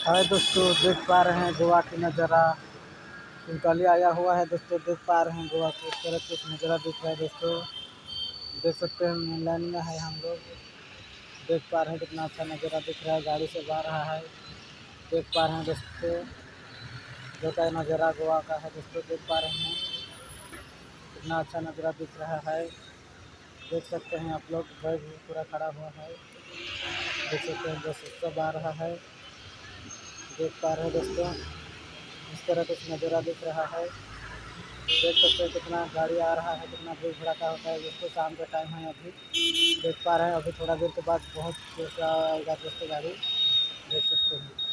हाय दोस्तों, देख पा रहे हैं गोवा की नज़ारा। चिंताली आया हुआ है दोस्तों, देख पा रहे हैं गोवा की इस तरह कुछ नज़ारा दिख रहा है दोस्तों। देख सकते हैं लाइन में है हम लोग। देख पा रहे हैं कितना अच्छा नज़ारा दिख रहा है, गाड़ी से जा रहा है। देख पा रहे हैं दोस्तों, जो का नज़ारा गोवा का है दोस्तों, देख पा रहे हैं। कितना अच्छा नज़ारा दिख रहा है। देख सकते हैं आप लोग बैग पूरा खड़ा हुआ है। देख सकते हैं, बस सब आ रहा है। देख पा रहे हैं दोस्तों, इस तरह कुछ नज़ारा दिख रहा है। देख सकते हैं कितना गाड़ी आ रहा है, कितना भीड़ भड़ाका होता है दोस्तों, शाम का टाइम है अभी। देख पा रहे हैं अभी थोड़ा देर के बाद बहुत आएगा दोस्तों गाड़ी। देख सकते हैं।